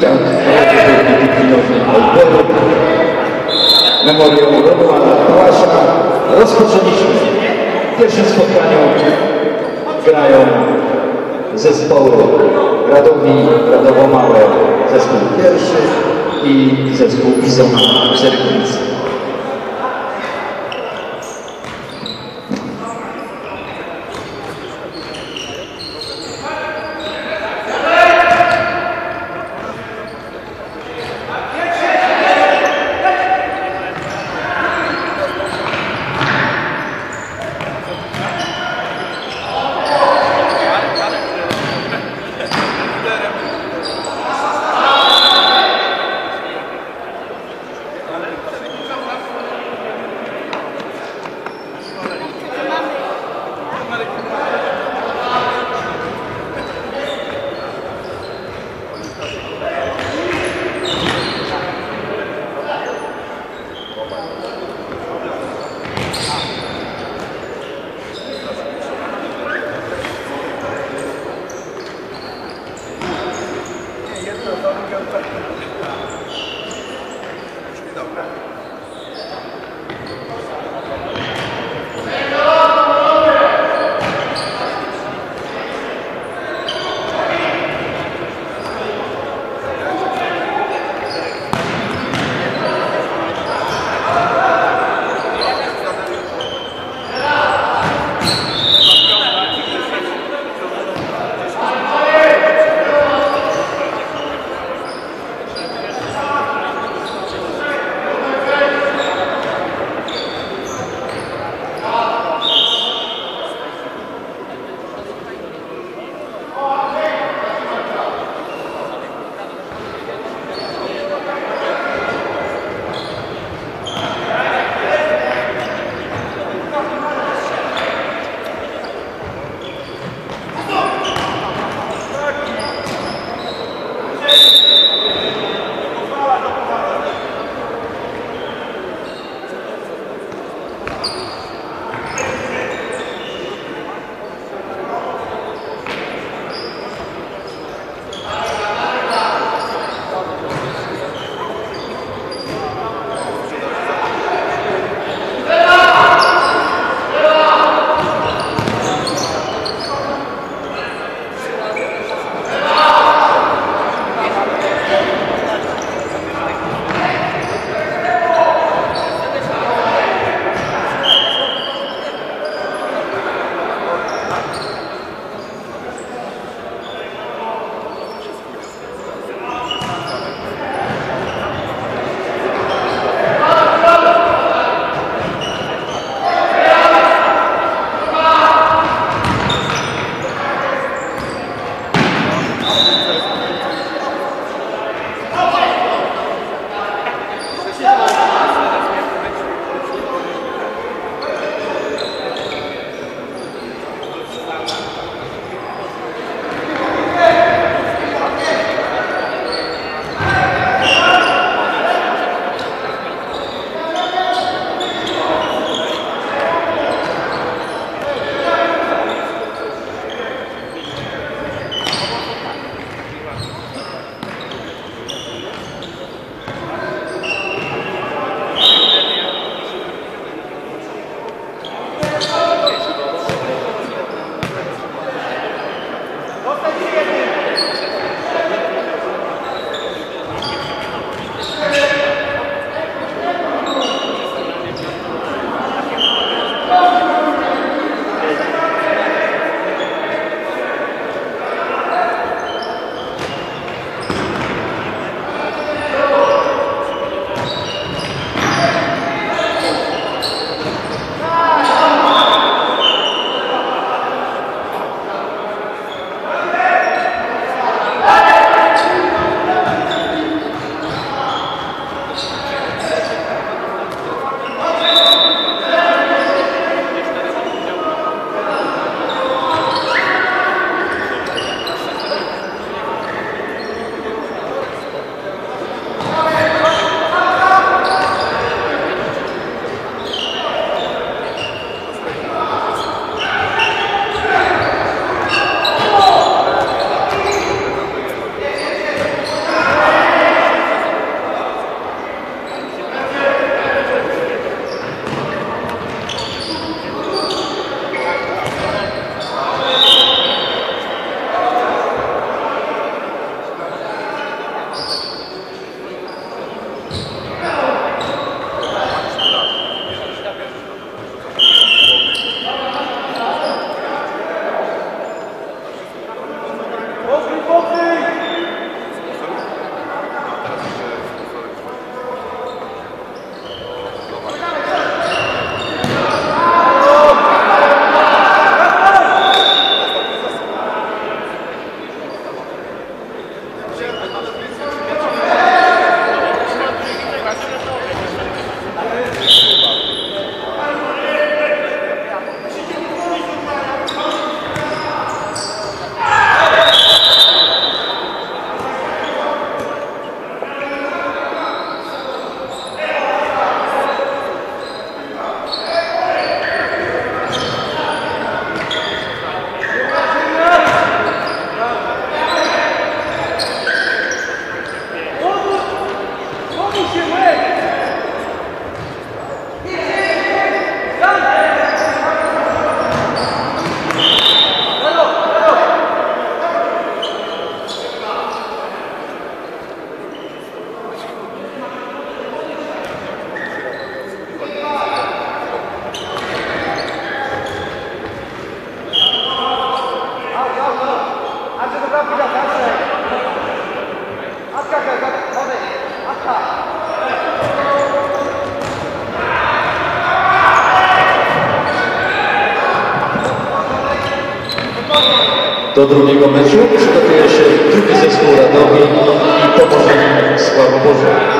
tak Memorium Romualda Pałasza rozpoczęliśmy. W pierwszym spotkaniu grają zespoły Radomi, Radowo Małe, zespół pierwszy i zespół Bizona Czerwiński. do drugiego meczu. Przygotuje się drugi zespół Radomi i pomoże im Sławoborze.